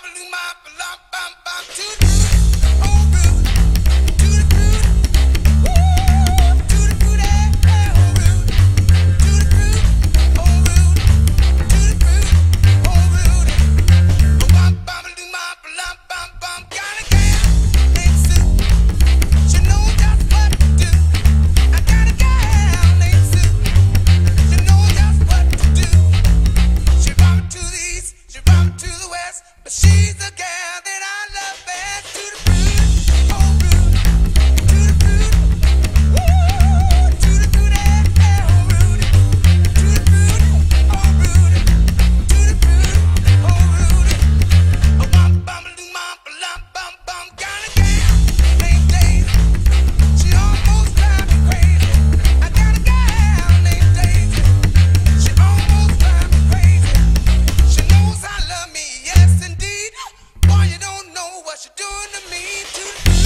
bam, bam, bam, bam, bam, doing to me tonight.